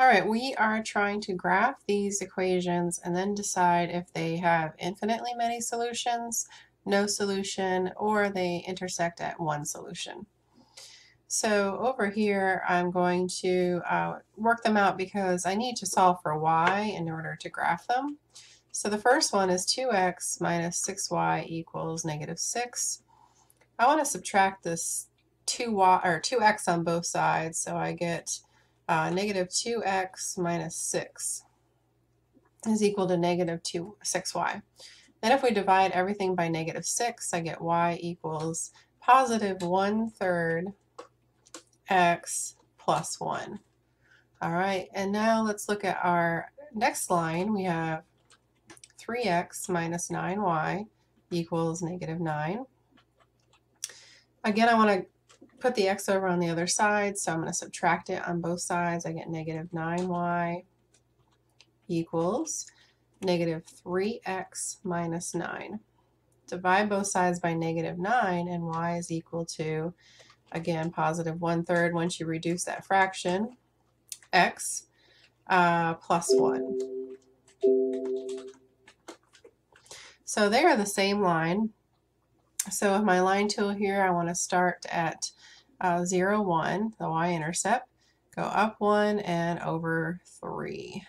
All right, we are trying to graph these equations and then decide if they have infinitely many solutions, no solution, or they intersect at one solution. So over here, I'm going to uh, work them out because I need to solve for y in order to graph them. So the first one is 2x minus 6y equals negative 6. I want to subtract this 2y or 2x on both sides, so I get uh, negative 2x minus 6 is equal to negative 2, 6y. Then if we divide everything by negative 6, I get y equals positive 1 third x plus 1. All right, and now let's look at our next line. We have 3x minus 9y equals negative 9. Again, I want to put the x over on the other side, so I'm going to subtract it on both sides. I get negative 9y equals negative 3x minus 9. Divide both sides by negative 9, and y is equal to, again, positive 1 third once you reduce that fraction, x uh, plus 1. So they are the same line. So with my line tool here, I want to start at uh, 0, 1, the y-intercept, go up 1 and over 3.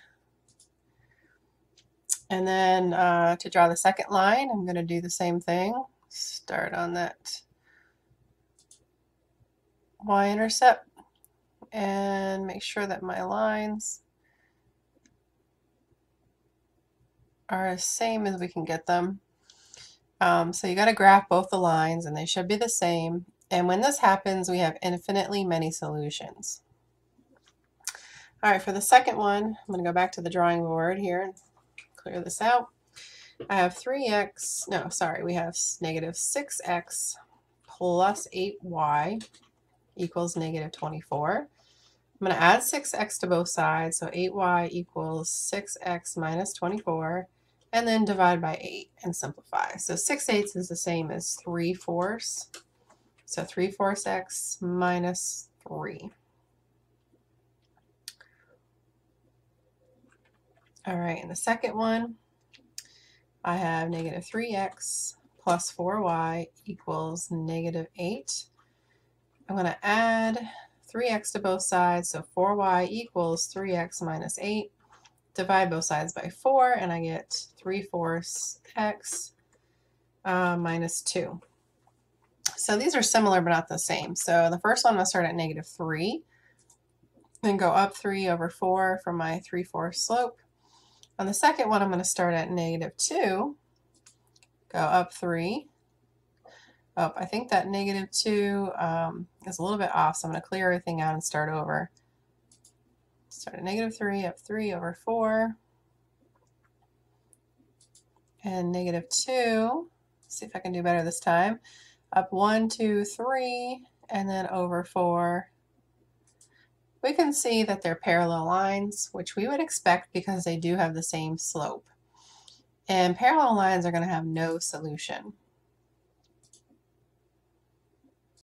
And then uh, to draw the second line, I'm going to do the same thing. Start on that y-intercept and make sure that my lines are as same as we can get them. Um, so you got to graph both the lines and they should be the same and when this happens, we have infinitely many solutions. All right, for the second one, I'm going to go back to the drawing board here and clear this out. I have 3x, no, sorry, we have negative 6x plus 8y equals negative 24. I'm going to add 6x to both sides, so 8y equals 6x minus 24, and then divide by 8 and simplify. So 6 eighths is the same as 3 fourths. So 3 fourths x minus 3. All right, in the second one, I have negative 3x plus 4y equals negative 8. I'm going to add 3x to both sides, so 4y equals 3x minus 8. Divide both sides by 4, and I get 3 fourths x uh, minus 2. So these are similar but not the same. So the first one to start at negative 3, then go up 3 over 4 from my 3 4 slope. On the second one, I'm going to start at negative 2, go up 3. Oh, I think that negative 2 um, is a little bit off, so I'm going to clear everything out and start over. Start at negative 3, up 3 over 4. And negative 2, see if I can do better this time up one, two, three, and then over four. We can see that they're parallel lines, which we would expect because they do have the same slope. And parallel lines are going to have no solution.